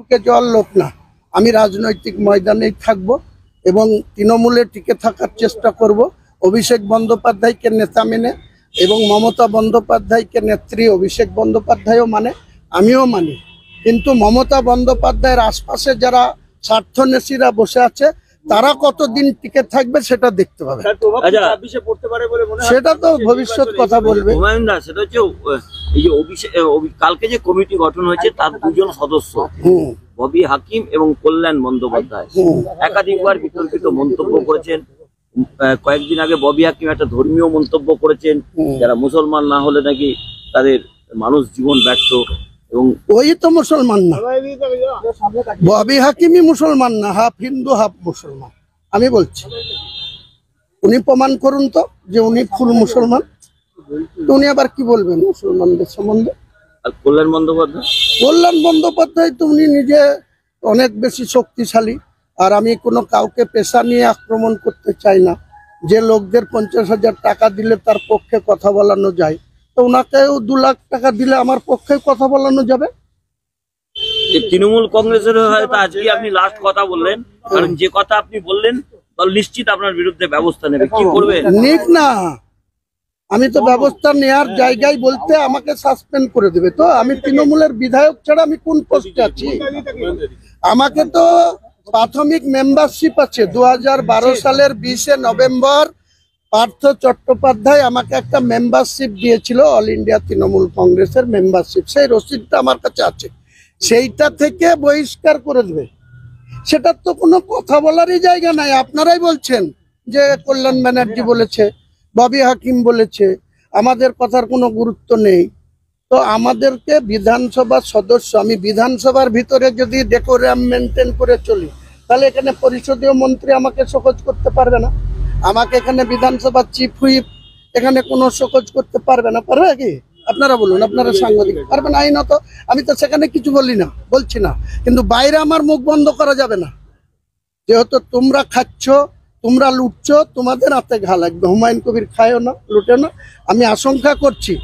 ঢুকে যাওয়ার লোক না। আমি রাজনৈতিক ময়দানেই থাকব এবং তৃণমূলে টিকে থাকার চেষ্টা করব। অভিষেক বন্দ্যোপাধ্যায়কে নেতা মেনে এবং মমতা বন্দ্যোপাধ্যায়কে নেত্রী অভিষেক বন্দ্যোপাধ্যায়ও মানে আমিও মানি। কিন্তু মমতা বন্দ্যোপাধ্যায়ের আশপাশে যারা স্বার্থনেশীরা বসে আছে তারা কতদিন টিকে থাকবে সেটা দেখতে হবে আচ্ছা। সেটা তো ভবিষ্যৎ কথা বলবে। সেটা হচ্ছে এই যে অভিষেক কালকে যে কমিটি গঠন হয়েছে তার দুজন সদস্য। ববি হাকিম এবং কল্যাণ বন্দ্যোপাধ্যায়। একাধিকবার বিতর্কিত মন্তব্য করেছেন। কয়েকদিন আগে ববি হাকিম একটা ধর্মীয় মন্তব্য করেছেন। যারা মুসলমান না হলে নাকি তাদের মানুষ জীবন ব্যর্থ এবং ওই তো মুসলমান না। ববি হাকিমই মুসলমান না হাফ হিন্দু হাফ মুসলমান। আমি বলছি উনি প্রমাণ করুন তো যে উনি ফুল মুসলমান। উনি আবার কি বলবেন মুসলমানদের সম্বন্ধে? আর কল্যাণ বন্দ্যোপাধ্যায়? কল্যাণ বন্দ্যোপাধ্যায় তো উনি নিজে অনেক বেশি শক্তিশালী আর আমি কোনো কাউকে পেশা নিয়ে আক্রমণ করতে চাই না। যে লোকদের পঞ্চাশ হাজার টাকা দিলে তার পক্ষে কথা বলানো যায় তো ওনাকেও দু লাখ টাকা দিলে আমার পক্ষে কথা বলানো যাবে? তৃণমূল কংগ্রেসের হয়তো আজকে আপনি লাস্ট কথা বললেন কারণ যে কথা আপনি বললেন দল নিশ্চিত আপনার বিরুদ্ধে ব্যবস্থা নেবে। কি করবে নিক না। আমি তো ব্যবস্থা নেয়ার জায়গায় বলতে আমাকে সাসপেন্ড করে দেবে। তো আমি তৃণমূলের বিধায়ক ছাড়া আমি কোন পোস্টে আছি? আমাকে তো প্রাথমিক মেম্বারশিপ আছে। দু হাজার বারো সালের বিশে নভেম্বর পার্থ চট্টোপাধ্যায় আমাকে একটা মেম্বারশিপ দিয়েছিল অল ইন্ডিয়া তৃণমূল কংগ্রেসের মেম্বারশিপ সেই রসিদটা আমার কাছে আছে। সেইটা থেকে বহিষ্কার করে দেবে। সেটার তো কোনো কথা বলারই জায়গা নাই। আপনারাই বলছেন যে কল্যাণ ব্যানার্জি বলেছে। ববি হাকিম বলেছে, আমাদের কথার কোনো গুরুত্ব নেই। তো আমাদেরকে বিধানসভার সদস্য, আমি বিধানসভার ভিতরে যদি ডেকোরাম মেনটেন করে চলি, তাহলে এখানে পরিষদীয় মন্ত্রী আমাকে সহজ করতে পারবে না। আমাকে এখানে বিধানসভার চিফ হুইপ এখানে কোনো সকোজ করতে পারবে না। পারবে কি? আপনারা বলুন, আপনারা সাংবাদিক, পারবেন আইনত? আমি তো সেখানে কিছু বলি না, বলছি না। কিন্তু বাইরে আমার মুখ বন্ধ করা যাবে না। যেহেতু তোমরা খাচ্ছ তোমরা লুটছো, তোমাদের হাতে ঘা লাগবে। হুমায়ুন কবির খায়ও না, লুটে না। আমি আশঙ্কা করছি,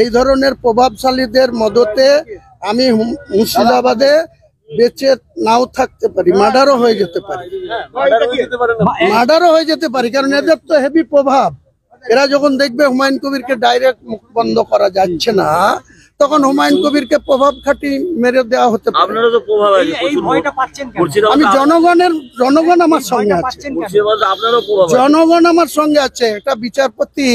এই ধরনের প্রভাবশালীদের মদতে আমি মুর্শিদাবাদে বেঁচে নাও থাকতে পারি, মার্ডারও হয়ে যেতে পারি। মার্ডারও হয়ে যেতে পারি, কারণ এদের তো হেভি প্রভাব। এরা যখন দেখবে হুমায়ুন কবিরকে ডাইরেক্ট মুখ বন্ধ করা যাচ্ছে না তখন হুমায়ুন কবিরকে প্রভাব খাটি মেরে দেওয়া হতে পারে। আপনারও তো প্রভাব আছে এই প্রচুর। ভয়টা পাচ্ছেন কেন? মুর্শিদাবাদে আমি জনগণের জনগণ আমার সঙ্গে আছে। জনগণ আমার সঙ্গে আছে। এটা বিচারপতি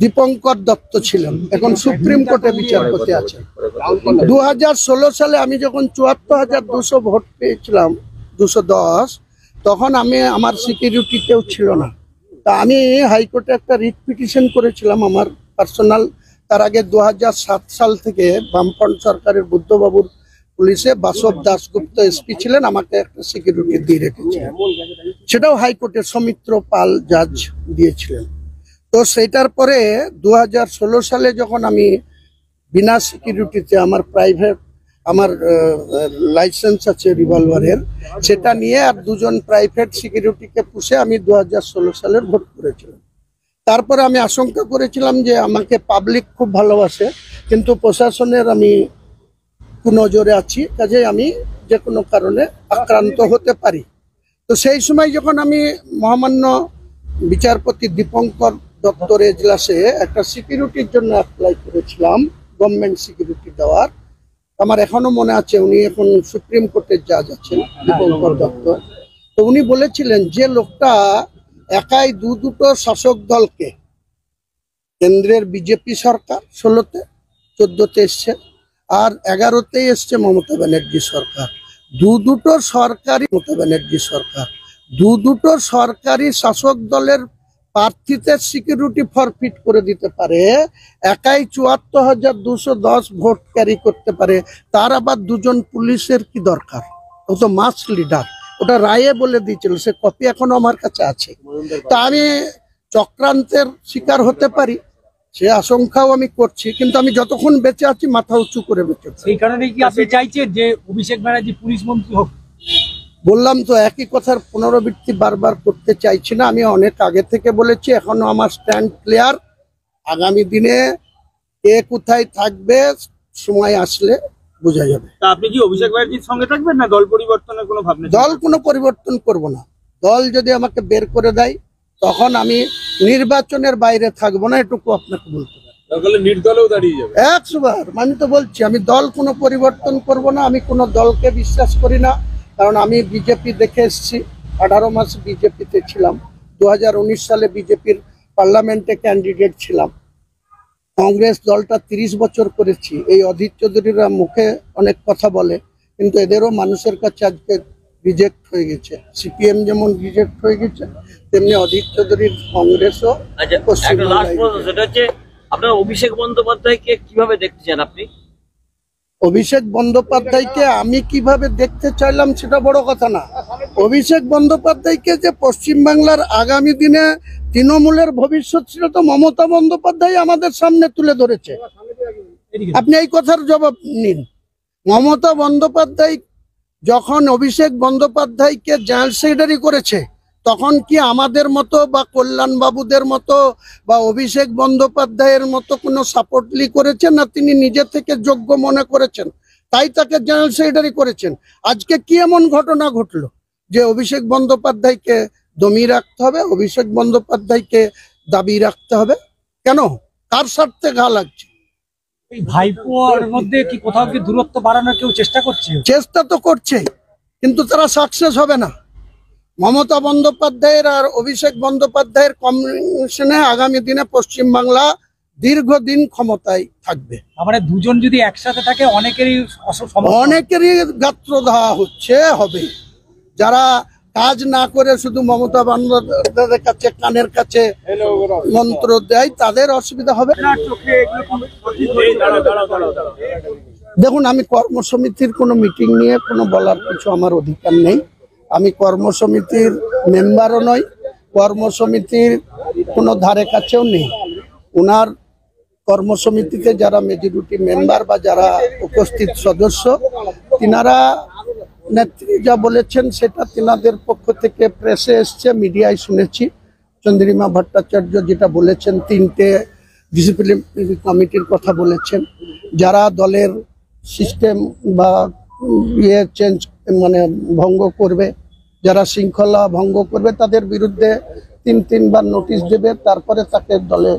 দীপঙ্কর দত্ত ছিলেন। এখন সুপ্রিম কোর্টে বিচারপতি আছে। দু হাজার ষোলো সালে আমি যখন চুয়াত্তর হাজার দুশো ভোট পেয়েছিলাম দুশো দশ তখন আমি আমার সিকিউরিটি কেউ ছিল না। তা আমি হাইকোর্টে একটা রিট পিটিশন করেছিলাম আমার পার্সোনাল তার আগে দু হাজার সাত সাল থেকে বামফ্রন্ট সরকারের বুদ্ধবাবুর পুলিশে বাসব দাসগুপ্ত এসপি ছিলেন, আমাকে একটা সিকিউরিটি দিয়ে রেখেছিলেন। সেটাও হাইকোর্টের সৌমিত্র পাল জাজ দিয়েছিলেন। তো সেটার পরে দু হাজার ষোলো সালে যখন আমি বিনা সিকিউরিটিতে আমার প্রাইভেট আমার লাইসেন্স আছে রিভলভারের সেটা নিয়ে আর দুজন প্রাইভেট সিকিউরিটিকে পুষে আমি দু হাজার ষোলো সালের ভোট করেছিলাম। তারপরে আমি আশঙ্কা করেছিলাম যে আমাকে পাবলিক খুব ভালোবাসে, কিন্তু প্রশাসনের আমি কুনজরে আছি কাজে আমি যে কোনো কারণে আক্রান্ত হতে পারি। তো সেই সময় যখন আমি মহামান্য বিচারপতি দীপঙ্কর দত্তর এজলাসে একটা সিকিউরিটির জন্য অ্যাপ্লাই করেছিলাম গভর্নমেন্ট সিকিউরিটি দেওয়ার, আমার এখনও মনে আছে উনি এখন সুপ্রিম কোর্টের জাজ আছেন, দীপঙ্কর দত্ত। তো উনি বলেছিলেন, যে লোকটা একাই দু দুটো শাসক দলকে। কেন্দ্রের বিজেপি সরকার ষোলোতে, চোদ্দতে এসছে, আর এগারোতেই এসছে মমতা ব্যানার্জি সরকার। দু দুটো সরকারি মমতা ব্যানার্জি সরকার। দু দুটো সরকারি শাসক দলের প্রার্থীতে সিকিউরিটি ফরফিট করে দিতে পারে, একাই চুয়াত্তর হাজার দুশো দশ ভোট ক্যারি করতে পারে, তার আবার দুজন পুলিশের কি দরকার? ও তো মাস লিডার ওটা রায়ে বলে দিয়েছিল সে কপি এখনও আমার কাছে আছে। তা আমি চক্রান্তের শিকার হতে পারি সে আশঙ্কাও আমি করছি কিন্তু আমি যতক্ষণ বেঁচে আছি মাথা উঁচু করে বেঁচে সেই কারণে কি আপনি চাইছেন যে অভিষেক ব্যানার্জি পুলিশ মন্ত্রী হোক? বললাম তো একই কথার পুনরাবৃত্তি বারবার করতে চাইছি না আমি অনেক আগে থেকে বলেছি এখনও আমার স্ট্যান্ড ক্লিয়ার। আগামী দিনে কে কোথায় থাকবে সময় আসলে বোঝা যাবে। তা আপনি কি অভিষেক ব্যানার্জির সঙ্গে থাকবেন না দল পরিবর্তনের কোনো ভাবনা দল কোনো পরিবর্তন করব না। দল যদি আমাকে বের করে দেয় তখন আমি নির্বাচনের বাইরে থাকব না এটুকু আপনাকে বলতে পারি। নির্দলেও দাঁড়িয়ে যাবে। একশো বার আমি তো বলছি আমি দল কোনো পরিবর্তন করব না আমি কোনো দলকে বিশ্বাস করি না কারণ আমি বিজেপি দেখে এসেছি। আঠারো মাস বিজেপিতে ছিলাম। দু হাজার উনিশ সালে বিজেপির পার্লামেন্টে ক্যান্ডিডেট ছিলাম। কংগ্রেস দলটা তিরিশ বছর করেছি। এই অধীর চৌধুরীরা মুখে অনেক কথা বলে কিন্তু এদেরও মানুষের কাছে আজকে রিজেক্ট হয়ে গেছে। সিপিএম যেমন রিজেক্ট হয়ে গেছে তেমনি অধীর চৌধুরীর কংগ্রেসও আচ্ছা সেটা হচ্ছে আপনার অভিষেক বন্দ্যোপাধ্যায়কে কীভাবে দেখতে চান আপনি? অভিষেক বন্দ্যোপাধ্যায়কে আমি কীভাবে দেখতে চাইলাম সেটা বড় কথা না। অভিষেক বন্দ্যোপাধ্যায়কে যে পশ্চিমবাংলার আগামী দিনে তৃণমূলের ভবিষ্যৎ ছিল তো মমতা বন্দ্যোপাধ্যায় আমাদের সামনে তুলে ধরেছে। আপনি এই কথার জবাব নিন। মমতা বন্দ্যোপাধ্যায় যখন অভিষেক বন্দ্যোপাধ্যায়কে জেনারেল সেক্রেটারি করেছে, তখন কি আমাদের মতো বা কল্যাণ বাবুদের মতো বা অভিষেক বন্দ্যোপাধ্যায়ের মতো কোনো সাপোর্টলি করেছেন না তিনি নিজে থেকে যোগ্য মনে করেছেন? তাই তাকে জেনারেল সেক্রেটারি করেছেন। আজকে কি এমন ঘটনা ঘটলো যে অভিষেক বন্দ্যোপাধ্যায়কে দমিয়ে রাখতে হবে অভিষেক বন্দ্যোপাধ্যায়কে দাবি রাখতে হবে। কেন? কার স্বার্থে ঘা লাগছে? ভাইপোর মধ্যে কি কোথাও কি দূরত্ব বাড়ানোর কেউ চেষ্টা করছে? চেষ্টা তো করছে কিন্তু তারা সাকসেস হবে না। মমতা বন্দ্যোপাধ্যায়ের আর অভিষেক বন্দ্যোপাধ্যায়ের কমিশনে আগামী দিনে পশ্চিমবাংলা দীর্ঘদিন ক্ষমতায় থাকবে। মানে দুজন যদি একসাথে থাকে অনেকেরই। অনেকেরই গাত্র দেওয়া হচ্ছে হবে যারা কাজ না করে শুধু মমতা বন্দ্যোপাধ্যায়ের কাছে, কানের কাছে মন্ত্র দেয়, তাদের অসুবিধা হবে। দেখুন, আমি কর্মসমিতির কোনো মিটিং নিয়ে কোনো বলার কিছু আমার অধিকার নেই। আমি কর্মসমিতির মেম্বারও নই, কর্মসমিতির কোনো ধারে কাছেও নেই। ওনার কর্মসমিতিতে যারা মেজরিটি মেম্বার বা যারা উপস্থিত সদস্য, তিনারা নেত্রী যা বলেছেন সেটা তিনাদের পক্ষ থেকে প্রেসে এসছে, মিডিয়ায় শুনেছি। চন্দ্রিমা ভট্টাচার্য যেটা বলেছেন, তিনটে ডিসিপ্লিনারি কমিটির কথা বলেছেন। যারা দলের সিস্টেম বা ইয়ে চেঞ্জ মানে ভঙ্গ করবে, যারা শৃঙ্খলা ভঙ্গ করবে, তাদের বিরুদ্ধে তিন, তিনবার নোটিশ দেবে, তারপরে তাকে দলে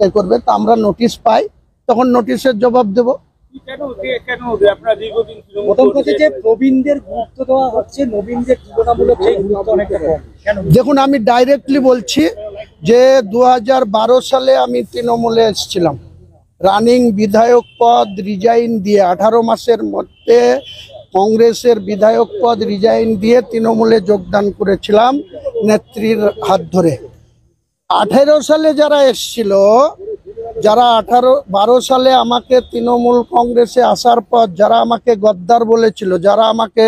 এ করবে। তা আমরা নোটিশ পাই, তখন নোটিশের জবাব দেব। কেন কেন আপনারা দীর্ঘদিন তৃণমূল প্রথম কথা যে প্রবীণদের গুরুত্ব দেওয়া হচ্ছে নবীনদের তুলনামূলক সেই গুরুত্ব অনেকটা কম। দেখুন আমি ডাইরেক্টলি বলছি যে দু হাজার বারো সালে আমি তৃণমূলে এসেছিলাম। রানিং বিধায়ক পদ রিজাইন দিয়ে আঠারো মাসের মধ্যে কংগ্রেসের বিধায়ক পদ রিজাইন দিয়ে তৃণমূলে যোগদান করেছিলাম নেত্রীর হাত ধরে। আঠেরো সালে যারা এসছিল যারা আঠারো, বারো সালে আমাকে তৃণমূল কংগ্রেসে আসার পর যারা আমাকে গদ্দার বলেছিল, যারা আমাকে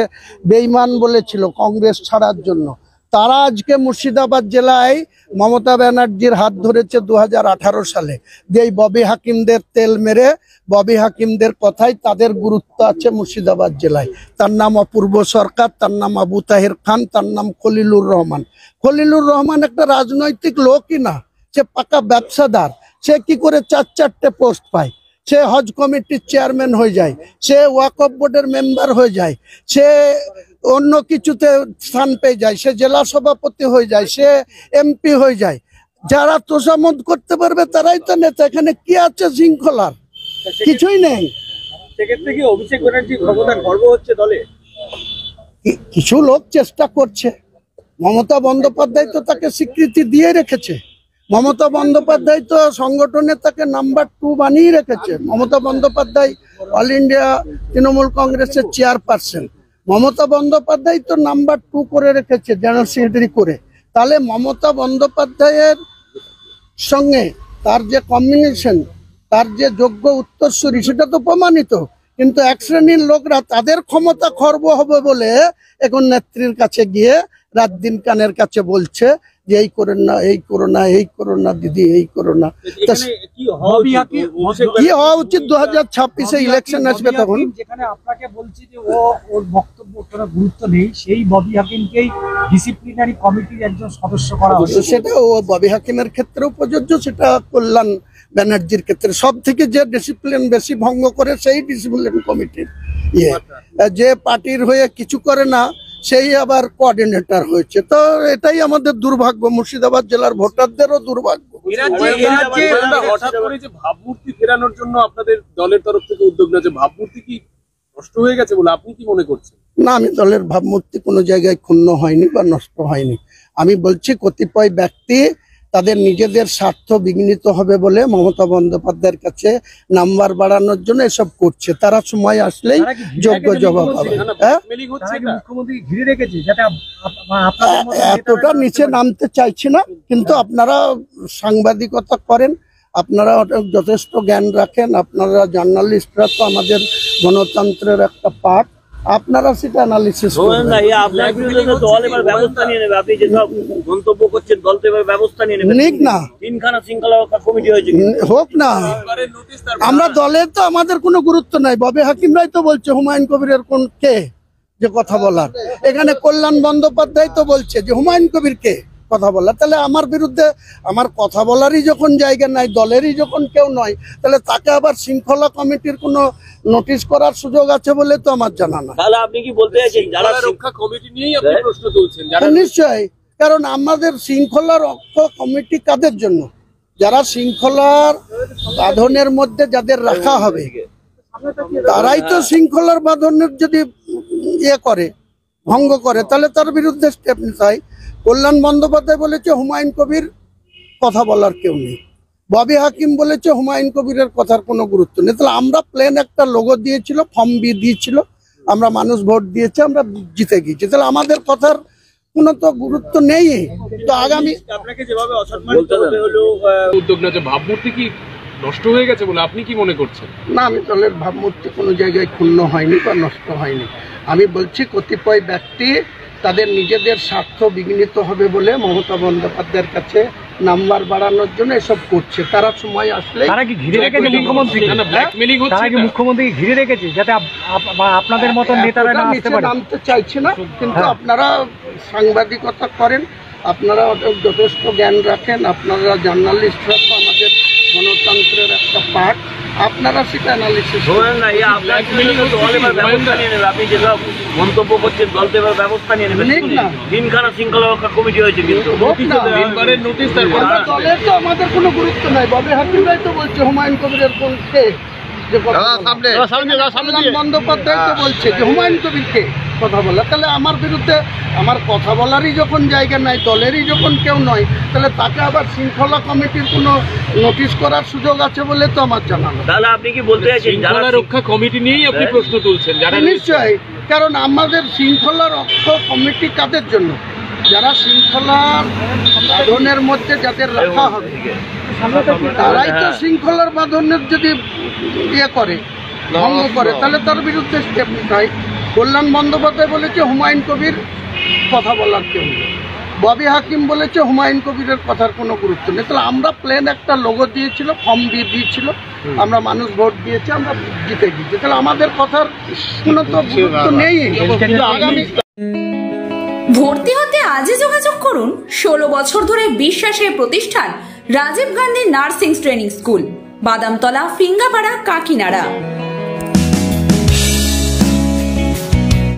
বেইমান বলেছিল কংগ্রেস ছাড়ার জন্য, তারা আজকে মুর্শিদাবাদ জেলায় মমতা ব্যানার্জির হাত ধরেছে দু হাজার আঠারো সালে। যে এই ববি হাকিমদের তেল মেরে, ববি হাকিমদের কথাই তাদের গুরুত্ব আছে মুর্শিদাবাদ জেলায়। তার নাম অপূর্ব সরকার, তার নাম আবু তাহের খান, তার নাম খলিলুর রহমান। খলিলুর রহমান একটা রাজনৈতিক লোকই না, সে পাকা ব্যবসাদার। সে কি করে চার চারটে পোস্ট পায়? সে হজ কমিটির চেয়ারম্যান হয়ে যায় সে ওয়াকফ বোর্ডের মেম্বার হয়ে যায় সে অন্য কিছুতে স্থান পেয়ে যায় সে জেলা সভাপতি হয়ে যায় সে এমপি হয়ে যায়। যারা তোষামত করতে পারবে তারাই তো নেতা এখানে কি আছে শৃঙ্খলার? কিছুই নেই। সেক্ষেত্রে কি অভিষেক ব্যানার্জি ক্ষমতা গর্ব হচ্ছে দলে? কিছু লোক চেষ্টা করছে। মমতা বন্দ্যোপাধ্যায় তো তাকে স্বীকৃতি দিয়ে রেখেছে। মমতা বন্দ্যোপাধ্যায় তো সংগঠনে তাকে নাম্বার টু বানিয়ে রেখেছে। মমতা বন্দ্যোপাধ্যায় অল ইন্ডিয়া তৃণমূল কংগ্রেসের চেয়ারপারসন মমতা বন্দ্যোপাধ্যায় তো নাম্বার টু করে রেখেছে জেনারেল সেক্রেটারি করে। তাহলে মমতা বন্দ্যোপাধ্যায়ের সঙ্গে তার যে কম্বিনেশন তার যে যোগ্য উত্তরসূরি, সেটা তো প্রমাণিত। কিন্তু এক শ্রেণির লোকরা তাদের ক্ষমতা খর্ব হবে বলে এখন নেত্রীর কাছে গিয়ে রাত দিন কানের কাছে বলছে যে এই করেন না এই করো না এই করো না দিদি এই করো না। কি হওয়া উচিত? হাকিম- অভিষেক উচিত? দু হাজার ছাব্বিশে ইলেকশন আসবে তখন। যেখানে আপনাকে বলছি যে ও ওর বক্তব্য কোনো গুরুত্ব নেই সেই ববি হাকিমকেই ডিসিপ্লিনারি কমিটির একজন সদস্য করা তো হয়েছে। সেটা ও ববি হাকিমের ক্ষেত্রেও প্রযোজ্য সেটা কল্যাণ ব্যানার্জির ক্ষেত্রে। সব থেকে যে ডিসিপ্লিন বেশি ভঙ্গ করে সেই ডিসিপ্লিন কমিটির ইয়ে। যে পার্টির হয়ে কিছু করে না সেই আবার কোঅর্ডিনেটর হয়েছে। তো এটাই আমাদের দুর্ভাগ্য। মুর্শিদাবাদ জেলার ভোটারদেরও দুর্ভাগ্য। হঠাৎ করে যে ভাবমূর্তি ফেরানোর জন্য আপনাদের দলের তরফ থেকে উদ্যোগ নেওয়া ভাবমূর্তি কি নষ্ট হয়ে গেছে বলে আপনি কি মনে করছেন? না আমি দলের ভাবমূর্তি কোনো জায়গায় ক্ষুণ্ণ হয়নি বা নষ্ট হয়নি। আমি বলছি কতিপয় ব্যক্তি তাদের নিজেদের স্বার্থ বিঘ্নিত হবে বলে মমতা বন্দ্যোপাধ্যায়ের কাছে নাম্বার বাড়ানোর জন্য এসব করছে। তারা সময় আসলেই যোগ্য জবাব? পাবে। না, হ্যাঁ? মতো এতটা নিচে নামতে চাইছি না কিন্তু আপনারা সাংবাদিকতা করেন আপনারা যথেষ্ট জ্ঞান রাখেন আপনারা জার্নালিস্টরা তো আমাদের গণতন্ত্রের একটা পার্ট আপনারা সেটা অ্যানালিসিস করবেন। না এই আপনার বিরুদ্ধে তো দল এবার ব্যবস্থা নিয়ে নেবে আপনি যে সব মন্তব্য করছেন দল তো এবার ব্যবস্থা নিয়ে নেবে। নিক না। তিনখানা শৃঙ্খলা কমিটি হয়েছে। হোক না। আমরা দলে তো আমাদের কোনো গুরুত্ব নাই। ববে হাকিমরাই তো বলছে হুমায়ুন কবিরের কোন কে যে কথা বলার। এখানে কল্যাণ বন্দ্যোপাধ্যায় তো বলছে যে হুমায়ুন কবির কে? কথা বলার তাহলে আমার বিরুদ্ধে আমার কথা বলারই যখন জায়গা নাই দলেরই যখন কেউ নয় তাহলে তাকে আবার শৃঙ্খলা কমিটির কোনো নোটিশ করার সুযোগ আছে বলে তো আমার জানা না তাহলে আপনি কি বলতে চাইছেন যারা রক্ষা কমিটি নিয়েই আপনি প্রশ্ন তুলছেন নিশ্চয়ই। কারণ আমাদের শৃঙ্খলা রক্ষা কমিটি কাদের জন্য? যারা শৃঙ্খলার সাধনের মধ্যে যাদের রাখা হবে তারাই তো শৃঙ্খলার বাঁধনের যদি ইয়ে করে ভঙ্গ করে তাহলে তার বিরুদ্ধে স্টেপ নিতে হয়। কল্যাণ বন্দ্যোপাধ্যায় বলেছে হুমায়ুন কবির কথা বলার কেউ নেই। ববি হাকিম বলেছে হুমায়ুন কবিরের কথার কোনো গুরুত্ব নেই। তাহলে আমরা প্লেন একটা লোগো দিয়েছিল ফর্ম বি দিয়েছিল আমরা মানুষ ভোট দিয়েছে আমরা জিতে গিয়েছি। তাহলে আমাদের কথার কোনো তো গুরুত্ব নেই। তো আগামী আপনাকে যেভাবে অসম্মানিত হতে হলো উদ্যোগ নেওয়া যে ভাবমূর্তি কি নষ্ট হয়ে গেছে বলে আপনি কি মনে করছেন? না আমি দলের ভাবমূর্তি কোনো জায়গায় ক্ষুণ্ণ হয়নি বা নষ্ট হয়নি। আমি বলছি কতিপয় ব্যক্তি তাদের নিজেদের স্বার্থ বিঘ্নিত হবে বলে মমতা বন্দ্যোপাধ্যায়ের কাছে নাম্বার বাড়ানোর জন্য এসব করছে। তারা সময় আসলে তারা কি ঘিরে রেখেছে মুখ্যমন্ত্রী তারা কি মুখ্যমন্ত্রী ঘিরে রেখেছে যাতে আপনাদের মতো নেতারা না আসতে পারে? নামতে চাইছে না কিন্তু হ্যাঁ। আপনারা সাংবাদিকতা করেন আপনারা যথেষ্ট জ্ঞান রাখেন আপনারা জার্নালিস্টরা গণতন্ত্রের একটা পার্ট আপনারা সেটা অ্যানালিসিস ধরেন না এই আপনার দল এবার ব্যবস্থা নিয়ে নেবে আপনি যেসব মন্তব্য করছেন দল তো এবার ব্যবস্থা নিয়ে নেবে। তিনখানা শৃঙ্খলা রক্ষা কমিটি হয়েছে কিন্তু নোটিশ তারপর দলের তো আমাদের কোনো গুরুত্ব নাই। ববে হাকিমরাই তো বলছে হুমায়ুন কবিরের কোন কে? যে বন্দ্যোপাধ্যায় তো বলছে যে হুমায়ুন কথা বলা তাহলে আমার বিরুদ্ধে আমার কথা বলারই যখন জায়গা নাই দলেরই যখন কেউ নয় তাহলে তাকে আবার শৃঙ্খলা কমিটির কোনো নোটিশ করার সুযোগ আছে বলে তো আমার তাহলে আপনি কি বলতে শৃঙ্খলা রক্ষা কমিটি নিয়েই আপনি প্রশ্ন তুলছেন যারা নিশ্চয়ই কারণ আমাদের শৃঙ্খলা রক্ষা কমিটি কাদের জন্য? যারা শৃঙ্খলার সাধনের মধ্যে যাদের রাখা হবে তারাই তো শৃঙ্খলার বাঁধনের যদি ইয়ে করে ভঙ্গ করে তাহলে তার বিরুদ্ধে স্টেপ নিতে হয়। কল্যাণ বন্দ্যোপাধ্যায় বলেছে হুমায়ুন কবির কথা বলার কেউ নেই। ববি হাকিম বলেছে হুমায়ুন কবিরের কথার কোনো গুরুত্ব নেই। তাহলে আমরা প্লেন একটা লোগো দিয়েছিল ফর্ম দিয়ে দিয়েছিল আমরা মানুষ ভোট দিয়েছি আমরা জিতে গিয়েছি। তাহলে আমাদের কথার কোনো তো গুরুত্ব নেই। কিন্তু আগামী ভর্তি হতে আজই যোগাযোগ করুন। ষোলো বছর ধরে বিশ্বাসের প্রতিষ্ঠান Rajiv Gandhi nursing training school, Badamtala, Fingapara, Kakinara.